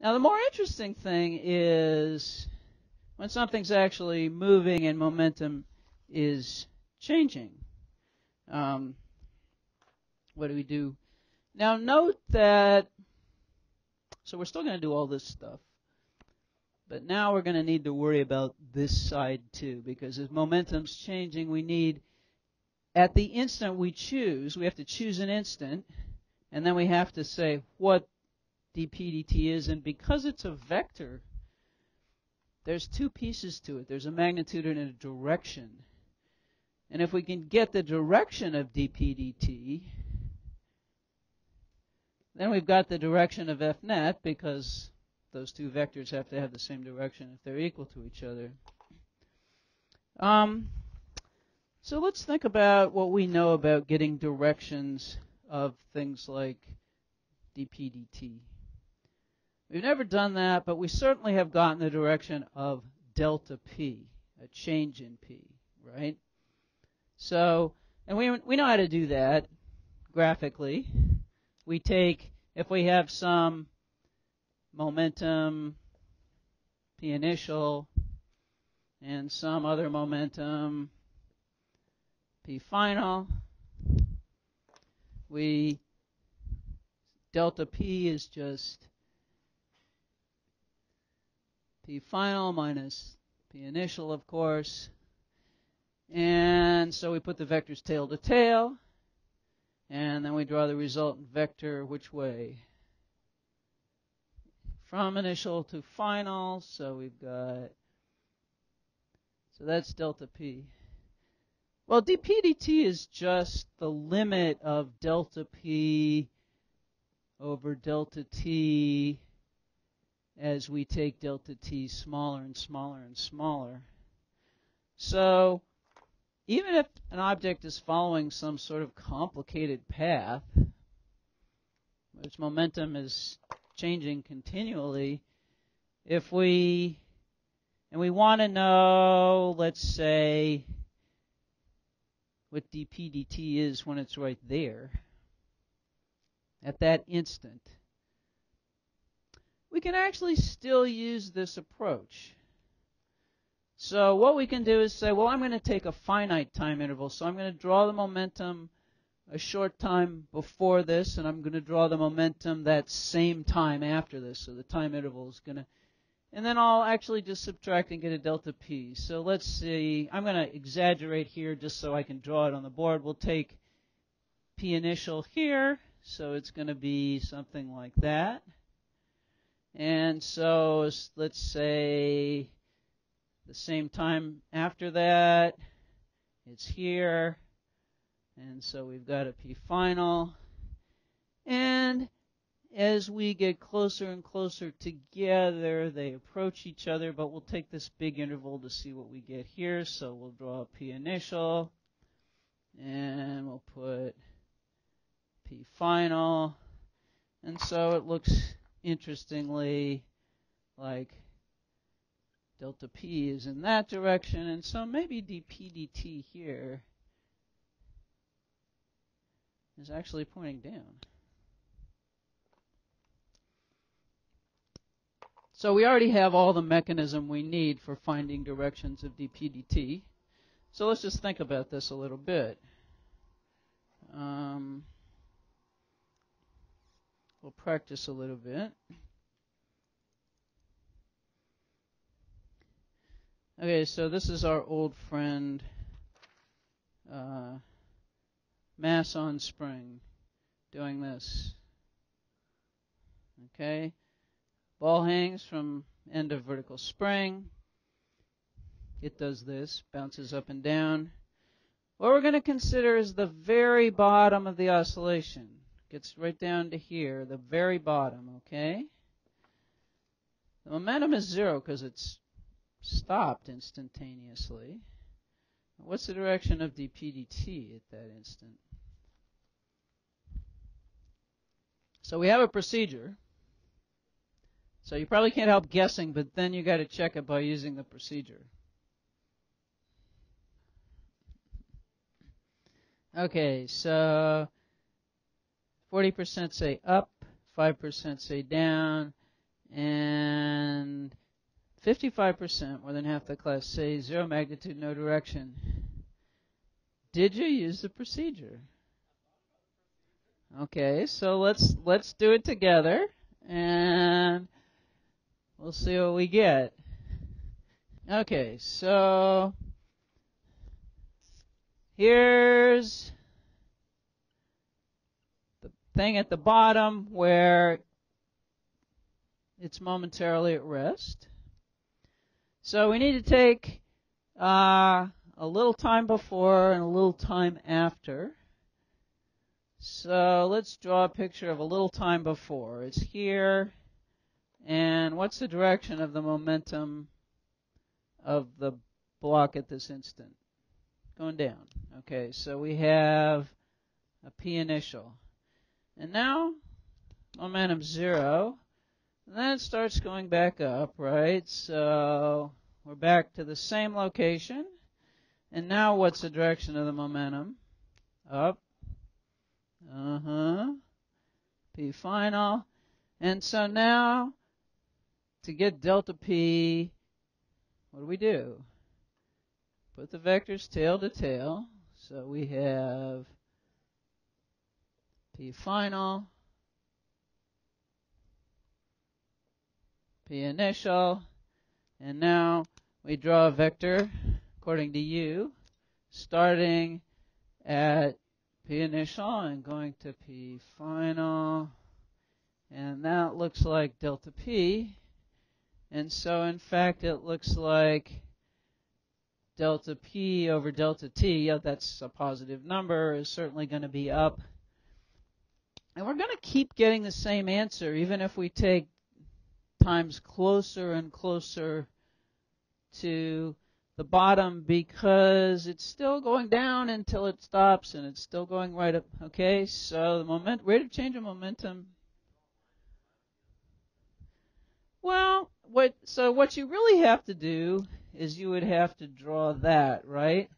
Now, the more interesting thing is when something's actually moving and momentum is changing. Um, what do we do? Now, note that, so we're still going to do all this stuff. But now we're going to need to worry about this side too, because as momentum's changing, we need, at the instant we choose, we have to choose an instant, and then we have to say what dp dt is, and because it's a vector, there's two pieces to it. There's a magnitude and a direction. And if we can get the direction of dpdt, then we've got the direction of fnet because those two vectors have to have the same direction if they're equal to each other. Um, so let's think about what we know about getting directions of things like dp dt. We've never done that, but we certainly have gotten the direction of delta p, a change in p, right? So, and we, we know how to do that graphically. We take, if we have some momentum P initial and some other momentum P final. We delta P is just P final minus P initial, of course. And so we put the vectors tail to tail, and then we draw the resultant vector which way? from initial to final. So we've got, so that's delta P. Well, dp dt is just the limit of delta P over delta T as we take delta T smaller and smaller and smaller. So even if an object is following some sort of complicated path, its momentum is changing continually. If we, and we want to know, let's say, what dp dt is when it's right there, at that instant, we can actually still use this approach. So what we can do is say, well, I'm going to take a finite time interval. So I'm going to draw the momentum a short time before this, and I'm going to draw the momentum that same time after this. So the time interval is going to, and then I'll actually just subtract and get a delta p. So let's see, I'm going to exaggerate here just so I can draw it on the board. We'll take p initial here, so it's going to be something like that. And so let's say the same time after that, it's here. And so we've got a P final. And as we get closer and closer together, they approach each other, but we'll take this big interval to see what we get here. So we'll draw a P initial, and we'll put P final. And so it looks interestingly like delta P is in that direction, and so maybe dP dt here is actually pointing down. So we already have all the mechanism we need for finding directions of dp dt. So let's just think about this a little bit. Um, we'll practice a little bit. Okay, so this is our old friend uh, mass on spring doing this. Okay. Ball hangs from end of vertical spring. It does this, bounces up and down. What we're going to consider is the very bottom of the oscillation. Gets right down to here, the very bottom, okay? The momentum is zero because it's stopped instantaneously. What's the direction of dp dt at that instant? So we have a procedure. So you probably can't help guessing, but then you got to check it by using the procedure. Okay, so 40% say up, 5% say down, And 55%, more than half the class, say zero magnitude, no direction. Did you use the procedure? Okay, so let's let's do it together and we'll see what we get. Okay, so here's thing at the bottom where it's momentarily at rest. So we need to take uh, a little time before and a little time after. So let's draw a picture of a little time before. It's here, and what's the direction of the momentum of the block at this instant? Going down. Okay, so we have a P initial. And now, momentum zero. And then it starts going back up, right? So we're back to the same location. And now what's the direction of the momentum? Up. Uh huh. P final. And so now, to get delta P, what do we do? Put the vectors tail to tail. So we have P final, P initial, and now we draw a vector according to U, starting at P initial and going to P final. And that looks like delta P. And so in fact it looks like delta P over delta T, yeah, that's a positive number, is certainly going to be up. And we're going to keep getting the same answer even if we take times closer and closer to the bottom because it's still going down until it stops and it's still going right up. Okay, so the moment rate of change of momentum. Well, what so what you really have to do is you would have to draw that, right?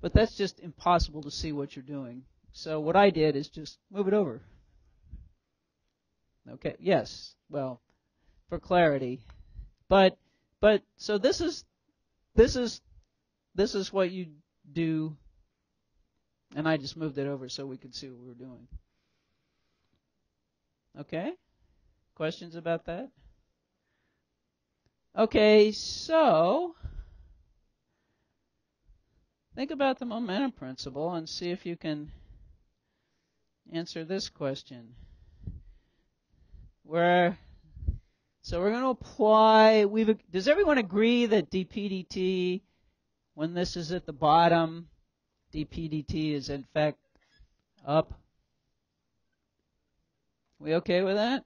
But that's just impossible to see what you're doing. So what I did is just move it over. Okay, yes. Well, for clarity. But but so this is this is this is what you do and I just moved it over so we could see what we were doing. Okay? Questions about that? Okay, so think about the momentum principle and see if you can answer this question. Where so we're going to apply. We've. Does everyone agree that dp/dt, when this is at the bottom, dp/dt is in fact up? We okay with that?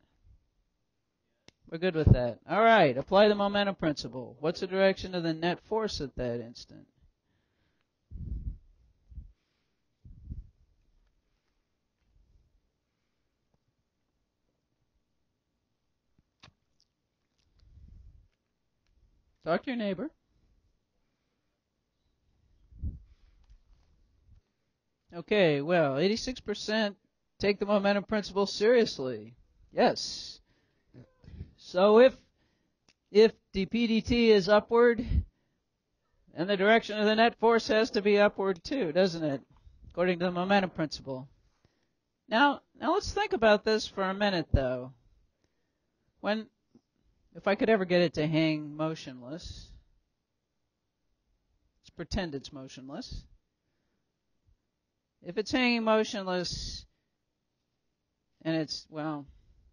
We're good with that. All right. Apply the momentum principle. What's the direction of the net force at that instant? Talk to your neighbor. Okay, well, 86% take the momentum principle seriously. Yes. So if if dp dt is upward, then the direction of the net force has to be upward too, doesn't it? According to the momentum principle. Now, now let's think about this for a minute though. When if I could ever get it to hang motionless, let's pretend it's motionless. If it's hanging motionless and it's, well,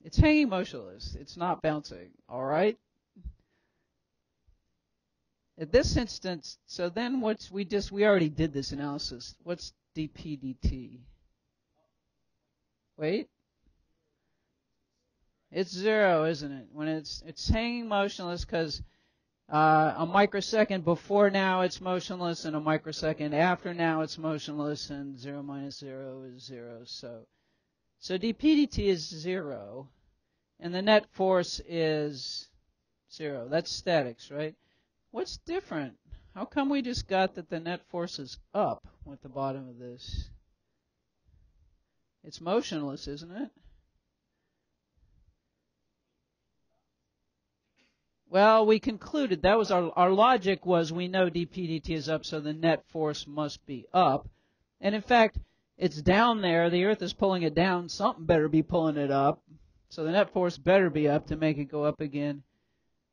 it's hanging motionless, it's not bouncing, alright? At this instance, so then what's, we just, we already did this analysis. What's dp dt? Wait. It's zero, isn't it? When it's it's hanging motionless because uh, a microsecond before now it's motionless, and a microsecond after now it's motionless, and zero minus zero is zero. So, so dp/dt is zero, and the net force is zero. That's statics, right? What's different? How come we just got that the net force is up with the bottom of this? It's motionless, isn't it? Well, we concluded that was our our logic was we know dPdt is up, so the net force must be up. And in fact, it's down there. The Earth is pulling it down. Something better be pulling it up. So the net force better be up to make it go up again.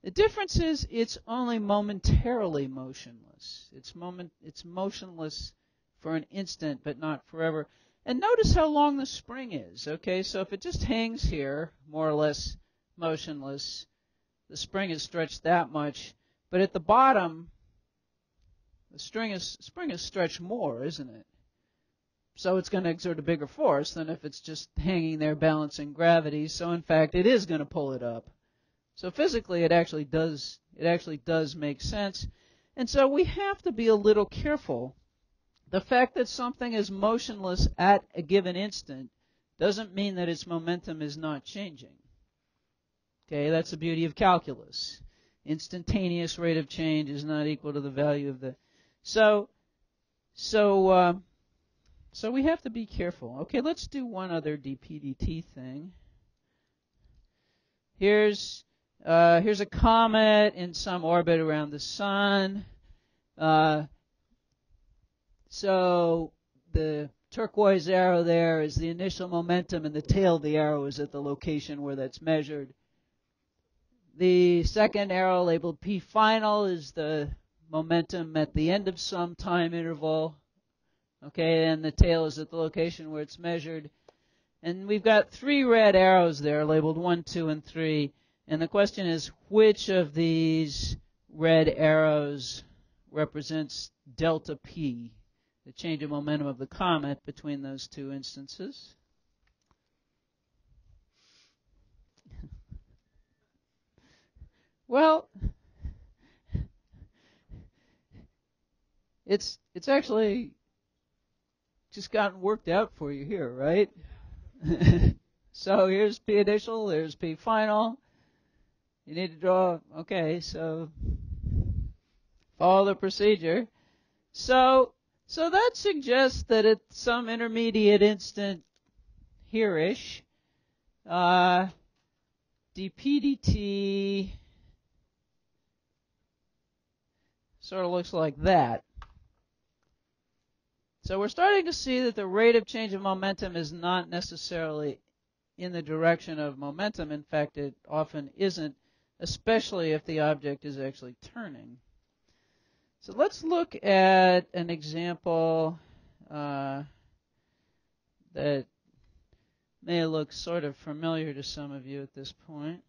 The difference is it's only momentarily motionless. It's moment it's motionless for an instant, but not forever. And notice how long the spring is. Okay, so if it just hangs here, more or less motionless, the spring is stretched that much, but at the bottom, the string is, spring is stretched more, isn't it? So it's going to exert a bigger force than if it's just hanging there balancing gravity. So in fact, it is going to pull it up. So physically, it actually does, it actually does make sense. And so we have to be a little careful. The fact that something is motionless at a given instant doesn't mean that its momentum is not changing. Okay, that's the beauty of calculus. Instantaneous rate of change is not equal to the value of the. So, so, uh, so we have to be careful. Okay, let's do one other dpdt thing. Here's uh, here's a comet in some orbit around the sun. Uh, so the turquoise arrow there is the initial momentum, and the tail of the arrow is at the location where that's measured. The second arrow labeled P final is the momentum at the end of some time interval. Okay, and the tail is at the location where it's measured. And we've got three red arrows there labeled 1, 2, and 3. And the question is which of these red arrows represents delta P, the change of momentum of the comet between those two instances? Well, it's it's actually just gotten worked out for you here, right? so here's P initial, there's P final. You need to draw, okay, so follow the procedure. So, so that suggests that at some intermediate instant here-ish, uh, dp dt sort of looks like that. So we're starting to see that the rate of change of momentum is not necessarily in the direction of momentum. In fact, it often isn't, especially if the object is actually turning. So let's look at an example uh, that may look sort of familiar to some of you at this point.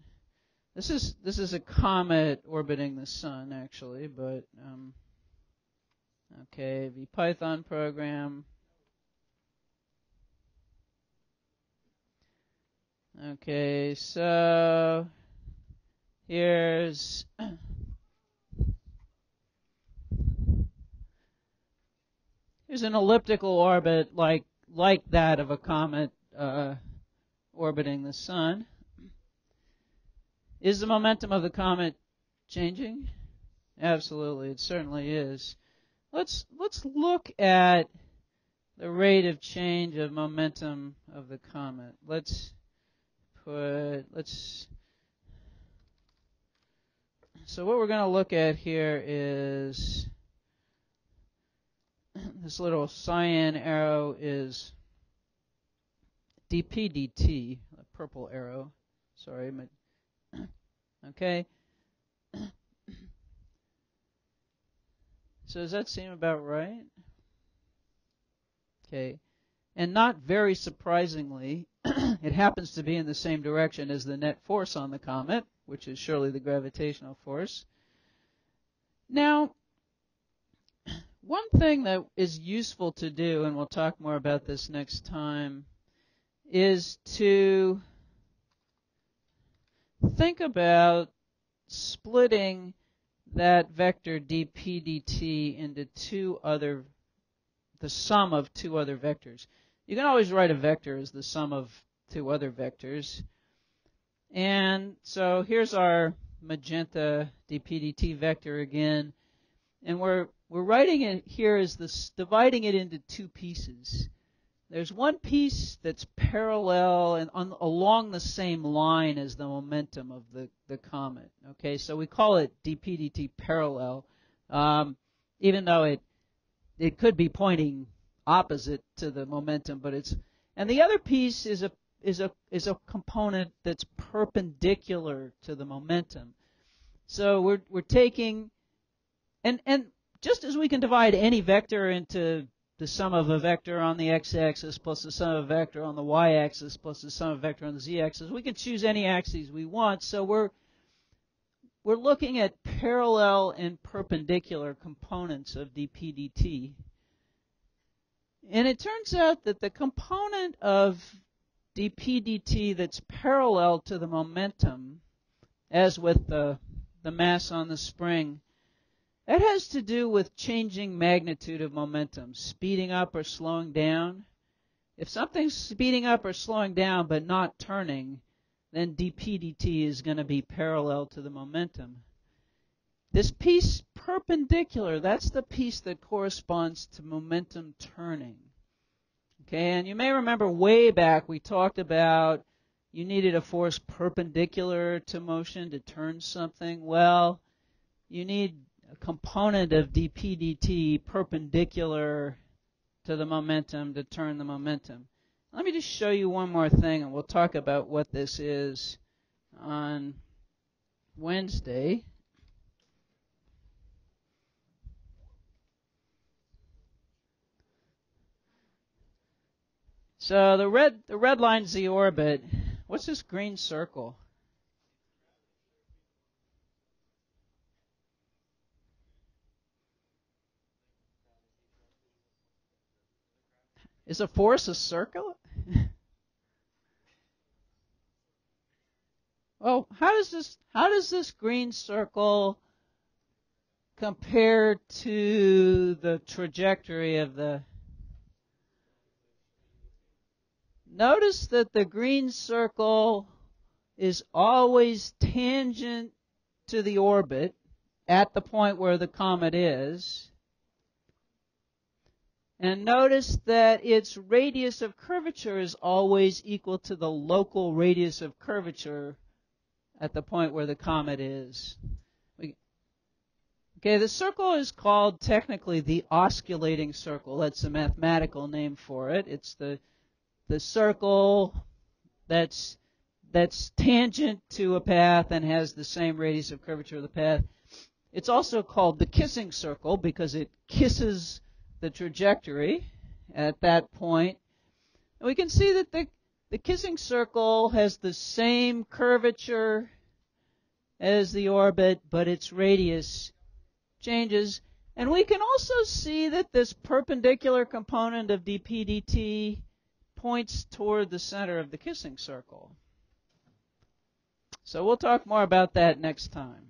This is this is a comet orbiting the sun, actually, but um, okay, the Python program. Okay, so here's here's an elliptical orbit like like that of a comet uh, orbiting the sun. Is the momentum of the comet changing? Absolutely, it certainly is. Let's let's look at the rate of change of momentum of the comet. Let's put let's so what we're going to look at here is this little cyan arrow is dp dt, a purple arrow. Sorry, Okay? So does that seem about right? Okay. And not very surprisingly, it happens to be in the same direction as the net force on the comet, which is surely the gravitational force. Now, one thing that is useful to do, and we'll talk more about this next time, is to think about splitting that vector dp dt into two other, the sum of two other vectors. You can always write a vector as the sum of two other vectors. And so here's our magenta dp dt vector again. And we're, we're writing it here as this, dividing it into two pieces. There's one piece that's parallel and on, along the same line as the momentum of the, the comet. Okay, so we call it dp parallel, um, even though it it could be pointing opposite to the momentum, but it's and the other piece is a is a is a component that's perpendicular to the momentum. So we're we're taking and and just as we can divide any vector into the sum of a vector on the x-axis plus the sum of a vector on the y-axis plus the sum of a vector on the z-axis. We can choose any axes we want. So we're we're looking at parallel and perpendicular components of dp dt. And it turns out that the component of dp dt that's parallel to the momentum, as with the, the mass on the spring, that has to do with changing magnitude of momentum, speeding up or slowing down. If something's speeding up or slowing down but not turning, then dpdt is going to be parallel to the momentum. This piece perpendicular, that's the piece that corresponds to momentum turning. Okay, and you may remember way back we talked about you needed a force perpendicular to motion to turn something. Well, you need component of dpdt perpendicular to the momentum to turn the momentum. Let me just show you one more thing and we'll talk about what this is on Wednesday. So the red the red line's the orbit. What's this green circle? Is a force a circle? well, how does this how does this green circle compare to the trajectory of the Notice that the green circle is always tangent to the orbit at the point where the comet is. And notice that its radius of curvature is always equal to the local radius of curvature at the point where the comet is. Okay, the circle is called technically the osculating circle. That's a mathematical name for it. It's the the circle that's that's tangent to a path and has the same radius of curvature of the path. It's also called the kissing circle because it kisses the trajectory at that point. And we can see that the, the kissing circle has the same curvature as the orbit, but its radius changes. And we can also see that this perpendicular component of dp dt points toward the center of the kissing circle. So we'll talk more about that next time.